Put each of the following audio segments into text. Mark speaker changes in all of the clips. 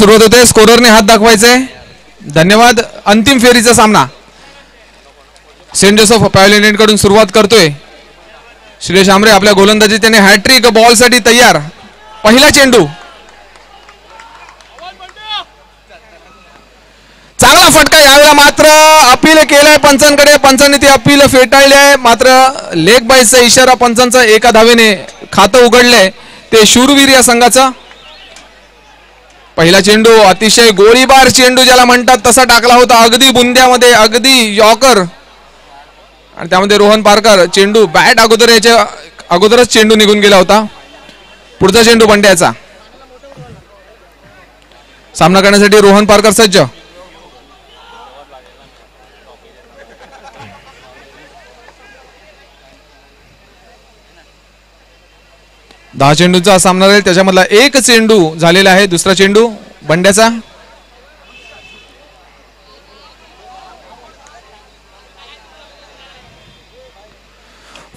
Speaker 1: सुरुवात होते. स्कोररने हात दाखवायचे. धन्यवाद. अंतिम फेरीचा सामना. सेंट जोसेफ पॅव्हलियनकडून सुरुवात करतोय. श्रेयश आमरे आपल्या गोलंदाजी त्याने हॅट्रिक बॉलसाठी तयार. पहिला चेंडू. चांगला फटका यावेळेला मात्र अपील केलाय पंचांकडे. पंचांनी ती अपील फेटाळली आहे. मात्र लेग बाईचा इशारा पंचांचा एका धावेने खातं उघडलंय. ते शूरवीर या संघाचं. पहिला चेंडू अतिशय गोळीबार चेंडू ज्याला म्हणतात तसा टाकला होता. अगदी बुंद्यामध्ये अगदी यॉकर. आणि त्यामध्ये रोहन पारकर चेंडू बॅट अगोदर याच्या अगोदरच चेंडू निघून गेला होता. पुढचा चेंडू बंड्याचा. सामना करण्यासाठी रोहन पारकर सज्ज. दहा चेंडूचा सामना राहील त्याच्यामधला एक चेंडू झालेला आहे. दुसरा चेंडू बंड्याचा.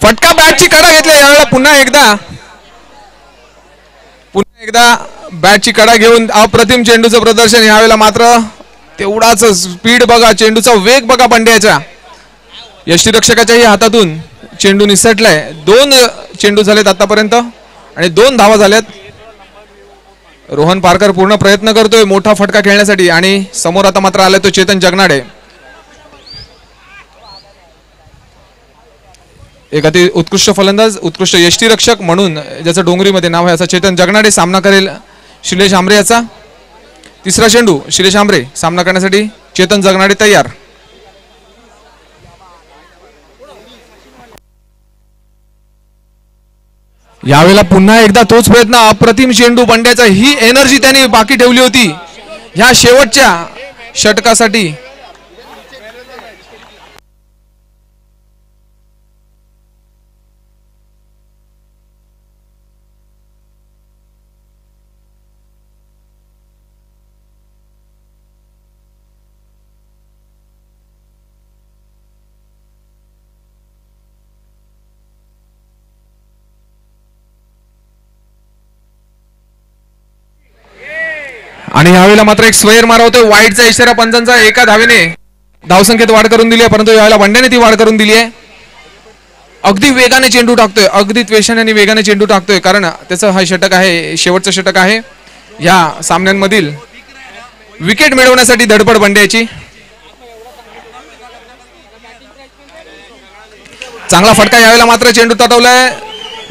Speaker 1: फटका बॅटची कडा घेतला यावेळेला. पुन्हा एकदा. पुन्हा एकदा बॅटची कडा घेऊन अप्रतिम चेंडूचं प्रदर्शन यावेळेला मात्र तेवढाच स्पीड बघा. चेंडूचा वेग बघा बंड्याचा. यष्टीरक्षकाच्याही हातातून चेंडू निसटलाय. दोन चेंडू झालेत आतापर्यंत. आणि दोन धावा झाल्यात. रोहन पारकर पूर्ण प्रयत्न करतोय मोठा फटका खेळण्यासाठी आणि समोर आता मात्र आलाय तो चेतन जगनाडे. एक अति उत्कृष्ट फलंदाज उत्कृष्ट यष्टीरक्षक म्हणून ज्याचं डोंगरीमध्ये नाव आहे असा चेतन जगनाडे सामना करेल शिलेश आंबरे याचा. तिसरा चेंडू शिलेश आंबरे सामना करण्यासाठी चेतन जगनाडे तयार. यावेळेला पुन्हा एकदा तोच प्रयत्न अप्रतिम चेंडू बंड्याचा ही एनर्जी त्याने बाकी ठेवली होती. ह्या शेवटच्या षटकासाठी आणि यावेळेला मात्र एक स्वैर मारा होतोय वाईटचा इशारा पंचांचा एका धावेने धावसंख्येत वाढ करून दिली आहे परंतु यावेळेला बंड्याने ती वाढ करून दिली आहे. अगदी वेगाने चेंडू टाकतोय अगदी त्वेषाने आणि वेगाने चेंडू टाकतोय कारण त्याचं हा षटक आहे शेवटचं षटक आहे. या सामन्यांमधील विकेट मिळवण्यासाठी धडपड बंड्याची चांगला फटका यावेळेला मात्र चेंडू तटवलाय.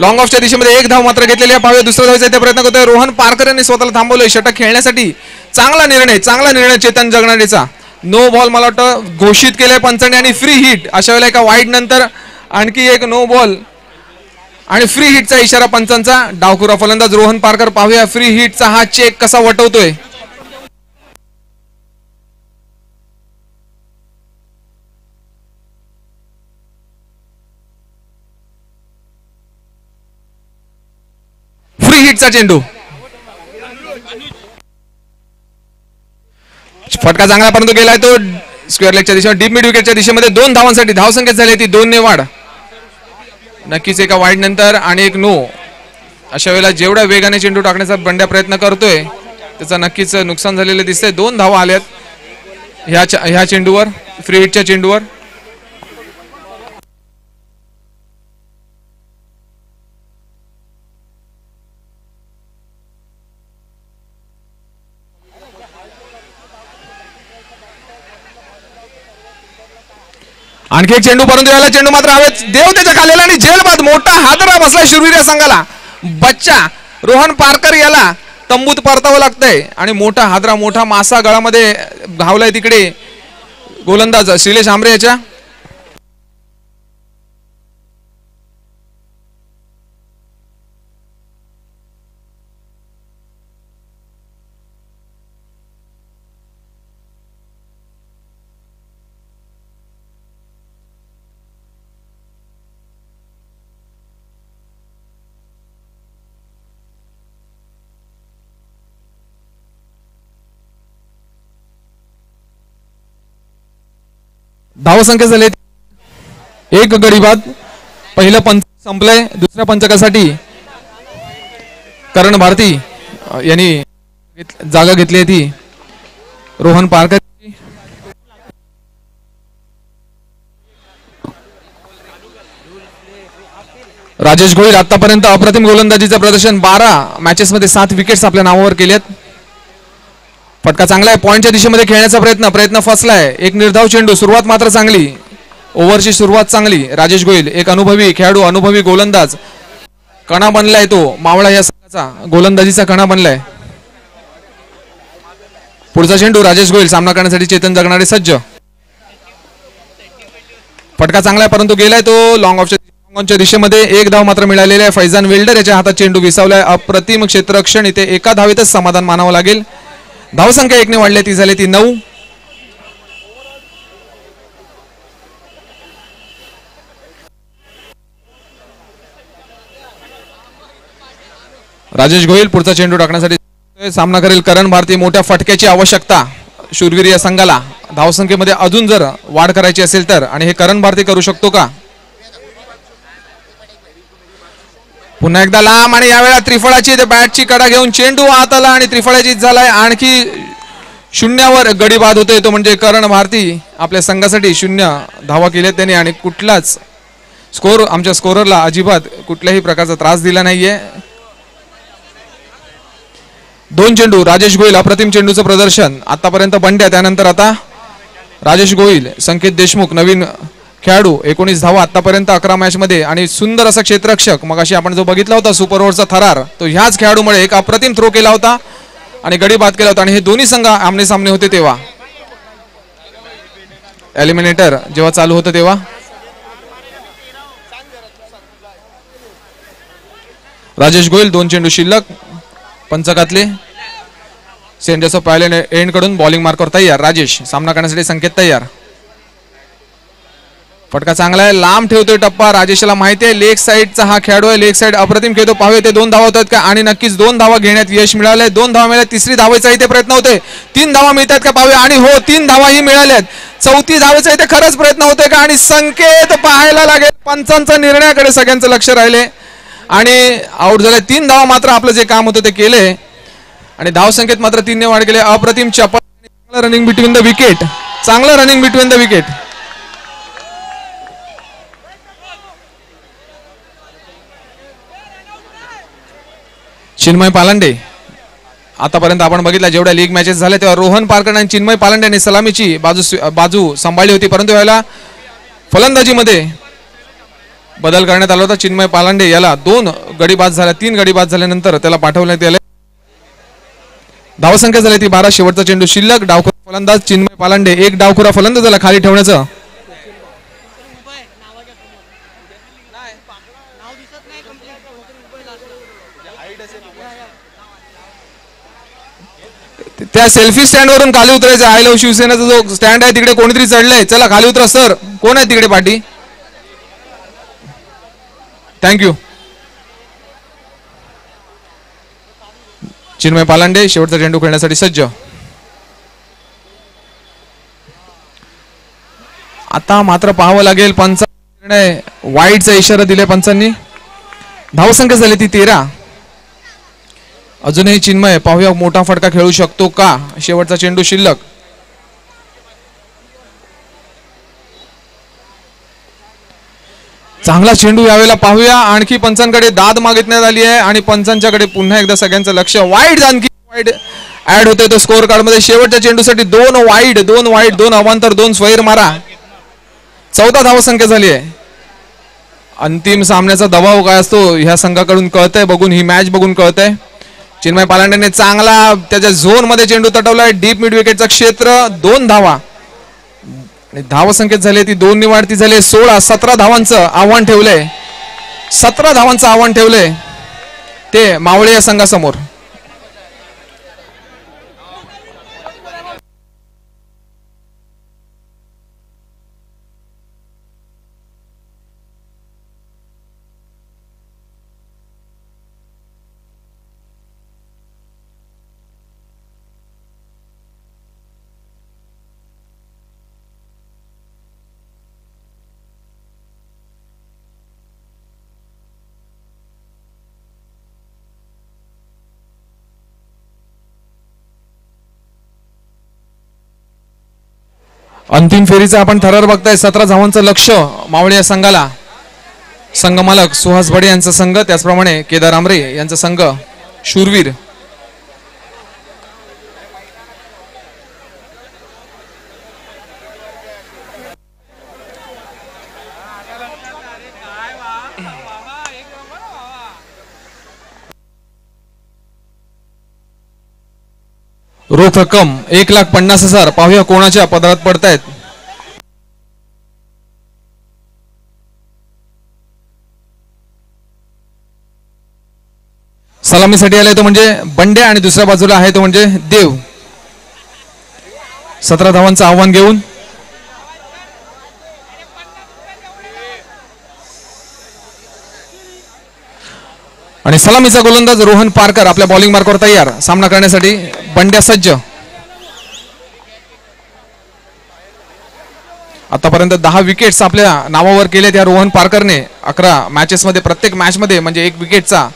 Speaker 1: लॉंग ऑफच्या दिशेमध्ये एक धाव मात्र घेतलेली आहे. पाहूया दुसऱ्या धावचा इथे प्रयत्न करतोय. रोहन पारकर यांनी स्वतःला थांबवलंय. षटक खेळण्यासाठी चांगला निर्णय चांगला निर्णय चेतन जगनाडेचा. नो बॉल मला वाटतं घोषित केलाय पंचाने आणि फ्री हिट अशा वेळेला एका वाईट नंतर आणखी एक नो बॉल आणि फ्री हिटचा इशारा पंचांचा. डावखुरा फलंदाज रोहन पारकर पाहूया फ्री हिटचा हा चेक कसा वटवतोय. फ्री चेंडू. फटका चांगला परंतु गेलाय तो स्क्वेअर लेगच्या दिशेमध्ये डीप मिड विकेटच्या दिशेमध्ये दोन धावांसाठी धावसंख्या झाली ती दोन ने वाढ. नक्कीच एका वाईट नंतर आणि एक नो अशा वेळेला जेवढ्या वेगाने चेंडू टाकण्याचा बंड्या प्रयत्न करतोय त्याचा नक्कीच नुकसान झालेलं दिसतंय. दोन धावा आल्यात ह्या ह्या चेंडूवर फ्री हिटच्या चेंडूवर. आणखी एक चेंडू परंतु याला चेंडू मात्र हवेत. देव त्याच्या खालेला आणि जेलबाद मोठा हादरा बसला शूरवीर या संघाला. बच्चा रोहन पारकर याला तंबूत परतावं लागतंय आणि मोठा हादरा मोठा मासा गळामध्ये घावलाय तिकडे गोलंदाज श्रीलेश आंबरे याच्या. धावसंख्या झाले एक गडी बाद पहिलं पंच संपलंय. दुसऱ्या पंचकासाठी करण भारती यांनी जागा घेतली आहे ती. रोहन पारकर. राजेश गोईल आतापर्यंत अप्रतिम गोलंदाजीचं प्रदर्शन. बारा मॅचेसमध्ये सात विकेट्स आपल्या नावावर केलेत फटका चांगला आहे. पॉईंटच्या दिशेमध्ये खेळण्याचा प्रयत्न प्रयत्न फसलाय. एक निर्धाव चेंडू सुरुवात मात्र चांगली. ओव्हरची सुरुवात चांगली. राजेश गोईल एक अनुभवी खेळाडू अनुभवी गोलंदाज. कणा बनलाय तो मावळा या संघाचा. गोलंदाजीचा कणा बनलाय. पुढचा चेंडू राजेश गोईल सामना करण्यासाठी चेतन जगणारे सज्ज. फटका चांगला आहे परंतु गेलाय तो लॉंग ऑफच्या दिशेमध्ये. एक धाव मात्र मिळालेला आहे. फैजान वेल्डर याच्या हातात चेंडू विसावलाय. अप्रतिम क्षेत्ररक्षण इथे एका धावेतच समाधान मानावं लागेल. धावसंख्या एकने वाढली ती झाली ती नऊ. राजेश गोयल पुढचा चेंडू टाकण्यासाठी सामना करेल करण भारती मोठ्या फटक्याची आवश्यकता शूरवीर या संघाला. धावसंख्येमध्ये अजून जर वाढ करायची असेल तर आणि हे करण भारती करू शकतो का? पुन्हा एकदा लांब आणि यावेळा त्रिफळाची ते बॅटची कडा घेऊन चेंडू आत आला आणि त्रिफळाची झालाय. आणखी शून्यावर गडी बाद तो म्हणजे करण भारती. आपल्या संघासाठी शून्य धावा केल्या त्याने आणि कुठलाच स्कोर आमच्या स्कोररला अजिबात कुठल्याही प्रकारचा त्रास दिला नाहीये. दोन चेंडू राजेश गोयल अप्रतिम चेंडूचं प्रदर्शन. आतापर्यंत बंड्या त्यानंतर आता राजेश गोयल संकेत देशमुख नवीन खेळाडू एकोणीस धावा आतापर्यंत अकरा मॅच मध्ये आणि सुंदर असा क्षेत्ररक्षक. मग अशी आपण जो बघितला होता सुपर ओव्हरचा थरार तो ह्याच खेळाडूमुळे एक अप्रतिम थ्रो केला होता आणि गडी बाद केला होता. आणि हे दोन्ही संघ आमने सामने होते तेव्हा. एलिमिनेटर जेव्हा चालू होतं तेव्हा. राजेश गोयल दोन चेंडू शिल्लक पंचकातले. सेंट जोसफ पायलेन एंडकडून बॉलिंग मार्कवर तयार. राजेश सामना करण्यासाठी संकेत तयार. फटका चांगला आहे. लांब ठेवतोय टप्पा. राजेशला माहिती आहे लेग साईडचा हा खेळाडू आहे. लेग साईड अप्रतिम खेळतो. पाहूया ते दोन धावा होतात का? आणि नक्कीच दोन धावा घेण्यात यश मिळालंय. दोन धावा मिळाल्या तिसरी धावेचा इथे प्रयत्न होतोय. तीन धावा मिळतात का? पाहूया. आणि हो तीन धावाही मिळाल्यात. चौथी धावेचा इथे खरंच प्रयत्न होतोय का? आणि संकेत पाहायला लागेल. पंचांचा निर्णयाकडे सगळ्यांचं लक्ष राहिले. आणि आउट झाले तीन धावा मात्र आपलं जे काम होतं ते केले. आणि धाव संख्येत मात्र तीनने वाढ केले. अप्रतिम चपल चांगलं रनिंग बिटवीन द विकेट चांगलं running between the wicket Chinmay Palande. आतापर्यंत आपण बघितलं जेवढ्या लीग मॅचेस झाल्या तेव्हा रोहन पारकर आणि चिन्मय पालांडे यांनी सलामीची बाजू बाजू सांभाळली होती. परंतु यावेळेला फलंदाजीमध्ये बदल करण्यात आला होता. चिन्मय पालांडे याला दोन गडी बाद झाल्या तीन गडी बाद झाल्यानंतर त्याला पाठवण्यात आले. धावसंख्या झाली ती बारा शेवटचा चेंडू शिल्लक डावखुरा फलंदाज चिन्मय पालांडे. एक डावखुरा फलंदाजाला खाली ठेवण्याचं त्या सेल्फी स्टँड वरून खाली उतरायचं आय लव्ह शिवसेनेचा जो स्टँड आहे तिकडे कोणीतरी चढलंय. चला खाली उतरा सर कोण आहे तिकडे पाठी थँक्यू चिन्मय पालांडे शेवटचा चेंडू खेळण्यासाठी सज्ज. आता मात्र पाहावं लागेल पंचा निर्णय. वाईटचा इशारा दिले पंचांनी. धावसंख्या झाली ती तेरा. अजूनही चिन्मय पाहूया मोठा फटका खेळू शकतो का? शेवटचा चेंडू शिल्लक. चांगला चेंडू यावेळेला पाहूया. आणखी पंचांकडे दाद मागितण्यात आली आहे आणि पंचांच्याकडे पुन्हा एकदा सगळ्यांचं लक्ष. वाईट आणखी वाईट ऍड होतोय तो स्कोअर कार्डमध्ये शेवटच्या चेंडूसाठी दोन वाईट दोन वाईट दोन अवांतर दोन स्वैर मारा. चौदा धावसंख्या झाली आहे. अंतिम सामन्याचा दबाव काय असतो ह्या संघाकडून कळतंय बघून ही मॅच बघून कळतंय. चिन्मय पालांडेने चांगला त्याच्या झोनमध्ये चेंडू तटवलाय. डीप मिड विकेटचं क्षेत्र दोन धावा. आणि धावसंख्येत झाली ती दोन निवाडती झाली. सोळा सतरा धावांचं आव्हान ठेवलंय. सतरा धावांचं आव्हान ठेवलंय. ते मावळे या संघासमोर. अंतिम फेरीचा आपण थरार बघताय. सतरा धावांचं लक्ष मावळे या संघाला. संघ मालक सुहास बडे यांचा संघ त्याचप्रमाणे केदार आमरे यांचा संघ शूरवीर. रोख रक्कम एक लाख पन्नास हजार. पाहूया कोणाच्या पदरात पडतायत. सलामीसाठी आलाय तो म्हणजे बंड्या आणि दुसऱ्या बाजूला आहे तो म्हणजे देव. सतरा धावांचं आव्हान घेऊन. आणि सलामीचा गोलंदाज रोहन पारकर आपल्या बॉलिंग मार्कवर तयार. सामना करण्यासाठी बंड्या सज्ज. आतापर्यंत दहा विकेट्स आपल्या नावावर केले त्या रोहन पारकरने. अकरा मॅचेसमध्ये प्रत्येक मॅचमध्ये म्हणजे एक विकेटचा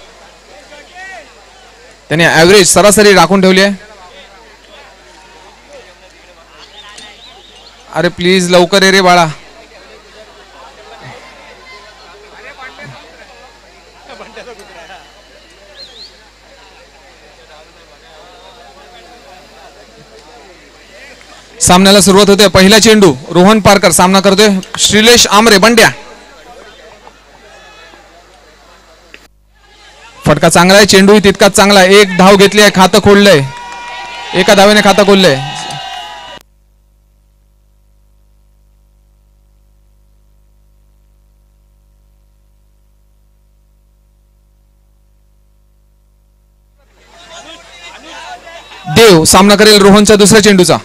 Speaker 1: त्याने ॲव्हरेज सरासरी राखून ठेवली आहे. अरे प्लीज लवकर ये रे बाळा. सामन्याला सुरुवात होते. पहिला चेंडू रोहन पारकर सामना करतोय. श्रीलेश आमरे बंड्या. फटका चांगला आहे. चेंडू तितकाच चांगला आहे. एक धाव घेतली आहे. खातं खोललंय. एका धावेने खातं खोललंय. देव सामना करेल रोहनच्या दुसऱ्या चेंडूचा.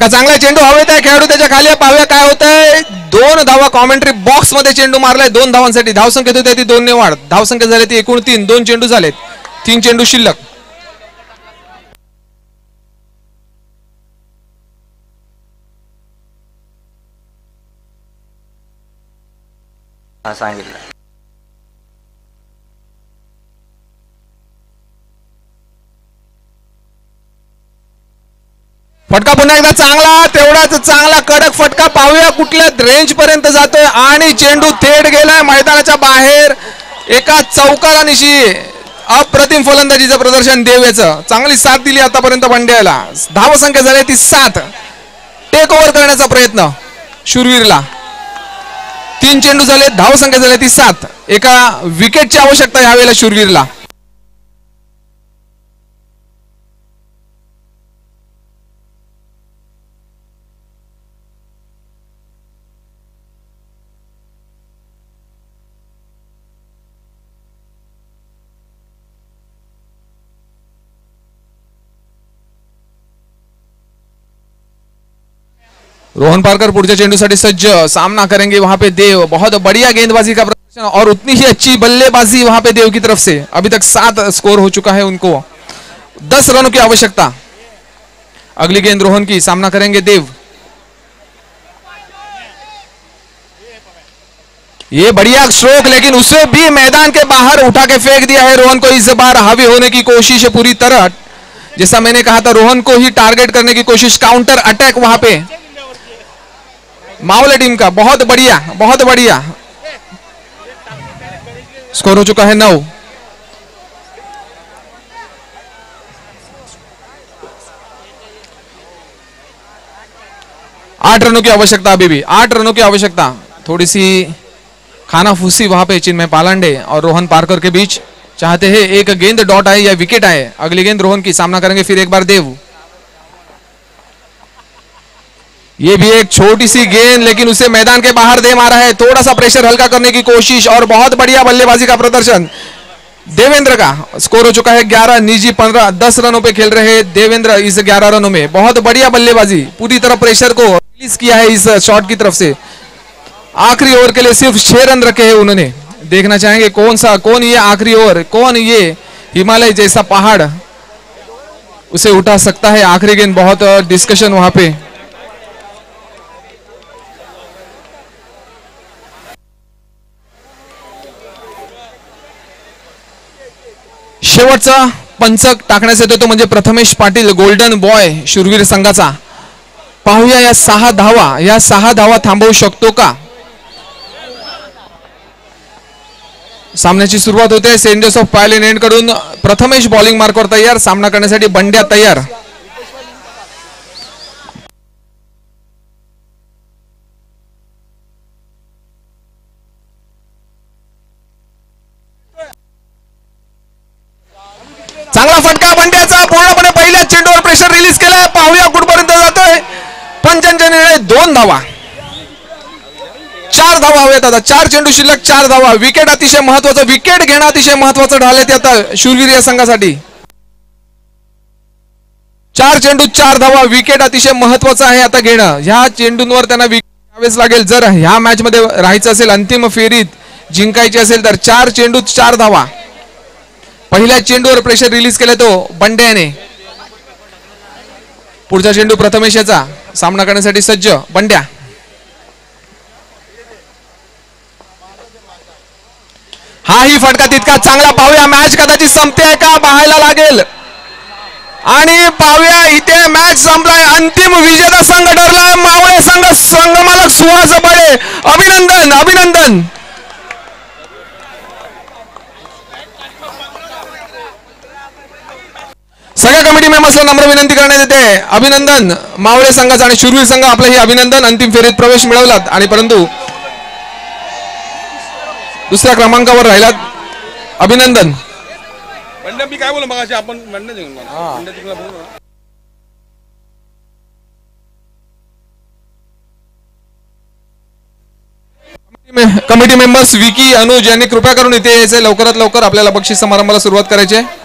Speaker 1: का चांगला चेंडू हवेत आहे खेळाडू त्याच्याखाली पाहूया काय होत आहे दोन धावा कॉमेंट्री बॉक्समध्ये चेंडू मारलाय दोन धावांसाठी. धावसंख्येत होते ती दोन ने वाढ धावसंख्या झाली ती एकूण तीन दोन चेंडू झालेत. तीन चेंडू शिल्लक.
Speaker 2: सांगितलं.
Speaker 1: फटका पुन्हा एकदा चांगला तेवढाच चांगला कडक फटका. पाहूया कुठल्या रेंज पर्यंत जातोय. आणि चेंडू थेट गेलाय मैदानाच्या बाहेर. एका चौकारानिशी अप्रतिम फलंदाजीचं प्रदर्शन देव याचं चांगली साथ दिली आतापर्यंत बंड्याला. धावसंख्या झाली ती सात. टेक ओव्हर करण्याचा प्रयत्न शूरवीरला. तीन चेंडू झाले धावसंख्या झाली ती सात. एका विकेटची आवश्यकता यावेळेला शूरवीरला. रोहन पारकर पुढच्या चेंडूसाठी सज्ज, सामना करेंगे वहाँ पे देव। बहुत बढ़िया गेंदबाजी का प्रदर्शन और उतनी ही अच्छी बल्लेबाजी वहाँ पे देव की तरफ़ से। अभी तक सात स्कोर हो चुका है उनको। दस रनों की आवश्यकता। अगली गेंद रोहन की, सामना करेंगे देव। ये बढ़िया स्ट्रोक लेकिन उसे भी मैदान के बाहर उठा के फेंक दिया है रोहन को इस बार हावी होने की कोशिश है पूरी तरह। जैसा मैंने कहा था, रोहन को ही टारगेट करने की कोशिश काउंटर अटैक वहाँ पे। मावले टीम का, बहुत बढ़िया बहुत बढ़िया। स्कोर हो चुका है नौ। आठ रनों की आवश्यकता अभी भी, आठ रनों की आवश्यकता। थोड़ी सी खाना फूसी वहाँ पे चिन्मय पालांडे और रोहन पारकर के बीच। चाहते हैं एक गेंद डॉट आए या विकेट आए, अगली गेंद रोहन की, सामना करेंगे फिर एक बार देव। ये भी एक छोटी सी गेंद, लेकिन उसे मैदान के बाहर दे मारा है। थोड़ा सा प्रेशर हल्का करने की कोशिश और बहुत बढ़िया बल्लेबाजी का प्रदर्शन। देवेंद्र का स्कोर हो चुका है ग्यारह, निजी पंद्रह, दस रनों पे खेल रहे देवेंद्र इस ग्यारह रनों में। बहुत बढ़िया बल्लेबाजी, पूरी तरह प्रेशर को रिलीज़ किया है इस शॉट की तरफ़ से। आखिरी ओवर के लिए सिर्फ़ छह रन रखे हैं उन्होंने। देखना चाहेंगे कौन सा, कौन ये आखिरी ओवर कौन ये हिमालय जैसा पहाड़ उसे उठा सकता है। आखिरी गेंद, बहुत डिस्कशन वहाँ पे। शेवटचा पंचक टाकण्यात येतो तो म्हणजे प्रथमेश पाटील गोल्डन बॉय शूरवीर संघाचा. पाहूया या सहा धावा. या सहा धावा थांबवू शकतो का? सामन्याची सुरुवात होते. सेंट जोसेफ पायलेन एंडकडून प्रथमेश बॉलिंग मार्कवर तयार. सामना करण्यासाठी बंड्या तयार चांगला फटका बंड्याचा पूर्णपणे पहिल्या चेंडूवर प्रेशर रिलीज केलाय पाहूया कुठपर्यंत जातोय पंचांच्या निर्णय दोन धावा. चार धावा हवेत आता. चार चेंडू शिल्लक चार धावा. विकेट अतिशय महत्वाचं विकेट घेणं अतिशय महत्वाचं ढाले ते आता शूरवीर या संघासाठी. चार चेंडू चार धावा. विकेट अतिशय महत्वाचं आहे आता घेणं. ह्या चेंडूंवर त्यांना विकेट घ्यावेच लागेल. जर ह्या मॅच मध्ये राहायचं असेल अंतिम फेरीत जिंकायची असेल तर चार चेंडूत चार धावा. पहिल्या चेंडूवर प्रेशर रिलीज केलं तो बंड्याने. पुढचा चेंडू प्रथमेश याचा सामना करण्यासाठी सज्ज. बंड्या. हा ही फटका तितका चांगला. पाहूया मॅच कदाचित संपते आहे का? पाहायला लागेल. आणि पाहूया इथे मॅच संपलाय. अंतिम विजेता संघ ठरलाय. मावळे संघ संघमालक सुहास बळे अभिनंदन अभिनंदन. सगळ्या कमिटी मेंबर्सला नम्र विनंती करण्यात येते. अभिनंदन. मावळे संघाचा आणि शूरवीर संघ आपलं हे अभिनंदन. अंतिम फेरीत प्रवेश मिळवलात. आणि परंतु दुसऱ्या क्रमांकावर राहिलात. अभिनंदन.
Speaker 3: मी काय बोलू? मग आपण.
Speaker 1: कमिटी मेंबर्स विकी अनुज यांनी कृपया करून इथे यायचे लवकरात लवकर आपल्याला बक्षीस समारंभाला सुरुवात करायची आहे.